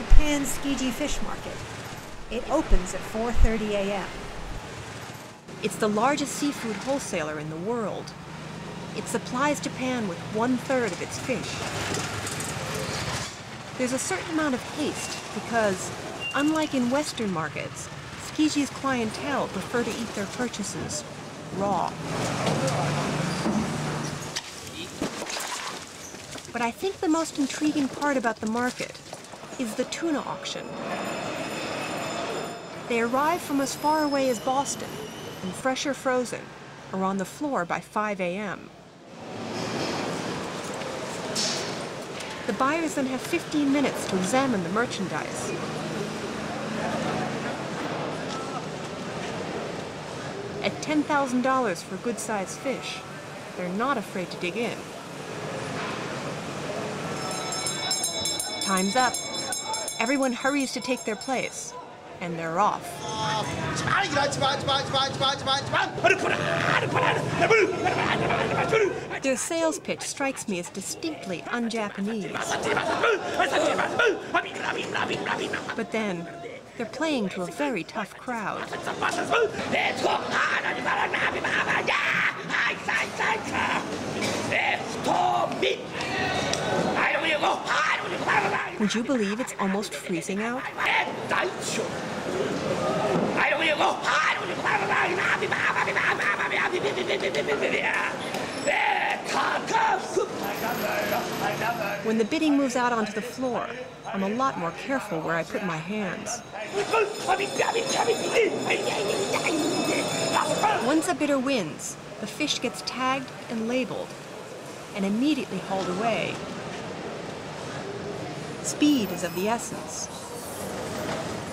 Japan's Tsukiji Fish Market. It opens at 4:30 a.m. It's the largest seafood wholesaler in the world. It supplies Japan with one third of its fish. There's a certain amount of haste because, unlike in Western markets, Tsukiji's clientele prefer to eat their purchases raw. But I think the most intriguing part about the market is the tuna auction. They arrive from as far away as Boston, and fresh or frozen, are on the floor by 5 a.m. The buyers then have 15 minutes to examine the merchandise. At $10,000 for good-sized fish, they're not afraid to dig in. Time's up. Everyone hurries to take their place, and they're off. Their sales pitch strikes me as distinctly un-Japanese. But then, they're playing to a very tough crowd. Would you believe it's almost freezing out? When the bidding moves out onto the floor, I'm a lot more careful where I put my hands. Once a bidder wins, the fish gets tagged and labeled and immediately hauled away. Speed is of the essence.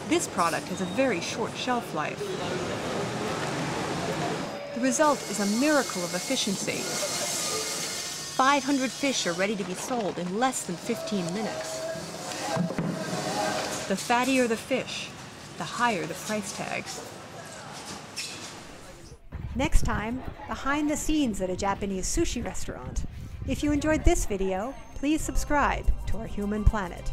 This product has a very short shelf life. The result is a miracle of efficiency. 500 fish are ready to be sold in less than 15 minutes. The fattier the fish, the higher the price tag. Next time, behind the scenes at a Japanese sushi restaurant. If you enjoyed this video, please subscribe to Our Human Planet.